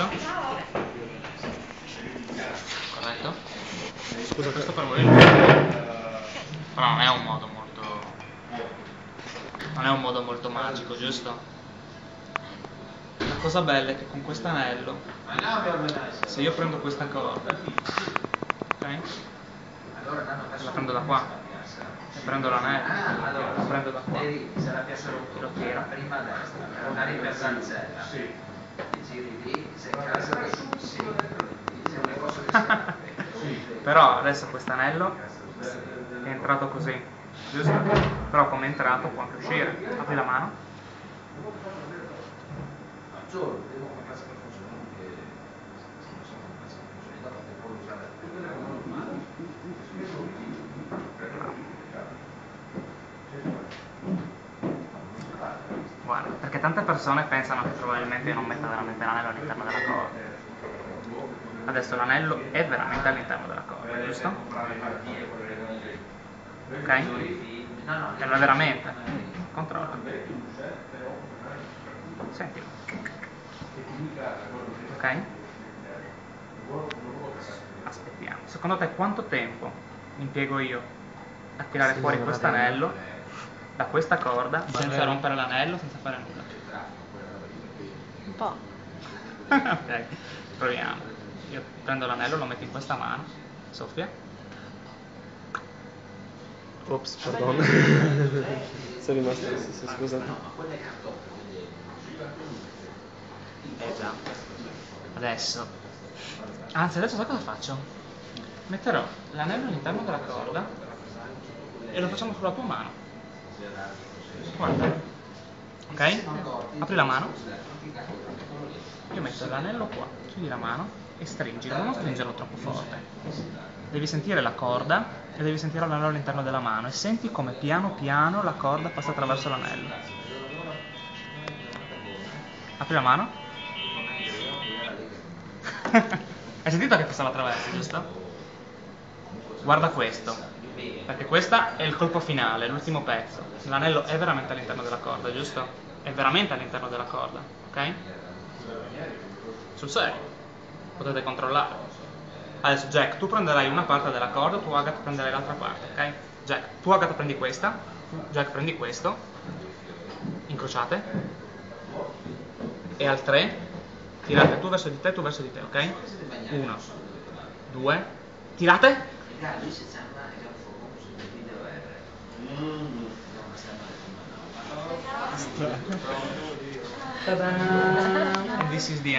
giusto? Corretto? Scusa, questo per voi Però non è un modo molto... Non è un modo molto magico, giusto? La cosa bella è che con questo anello, se io prendo questa corda, ok? La prendo da qua, e prendo l'anello, la prendo da qua, lo tiro, prima a destra, per andare in Versancella. Giri lì, sei in casa dei sì, c'è un negozio di scarpe. Però adesso questo anello è entrato così, giusto? Però come è entrato può anche uscire. Apri la mano. Solo, devo comprarsi per funzionare che se non so comprarsi per funzionare, dopo che può usare Guarda, perché tante persone pensano che probabilmente io non metta veramente l'anello all'interno della corda. Adesso l'anello è veramente all'interno della corda, giusto? Ok? E lo è veramente. Controlla. Sentilo. Ok? Aspettiamo. Secondo te quanto tempo impiego io a tirare fuori non questo anello da questa corda senza rompere l'anello, senza fare nulla? Un po'. ok, proviamo. Io prendo l'anello, lo metto in questa mano. Soffia. Ops, pardon. Sono rimasto sì, scusa. ma quello è Eh già. Adesso. Anzi, adesso sai cosa faccio? Metterò l'anello all'interno della corda e lo facciamo sulla tua mano. Guarda. Ok? Apri la mano. Io metto l'anello qua, chiudi la mano e stringilo, non stringerlo troppo forte. Devi sentire la corda e devi sentire l'anello all'interno della mano e senti come piano piano la corda passa attraverso l'anello. Apri la mano. Hai sentito che passava attraverso, giusto? Guarda questo, perché questo è il colpo finale, l'ultimo pezzo. L'anello è veramente all'interno della corda, giusto? È veramente all'interno della corda, ok? Sul serio, potete controllare. Adesso Jack, tu prenderai una parte della corda, tu Agatha prenderai l'altra parte, ok? Jack, tu Agatha prendi questa, Jack prendi questo, incrociate, e al 3 tirate tu verso di te, tu verso di te, ok? 1, 2, tirate! Mm-hmm. Bye-bye. this is the end.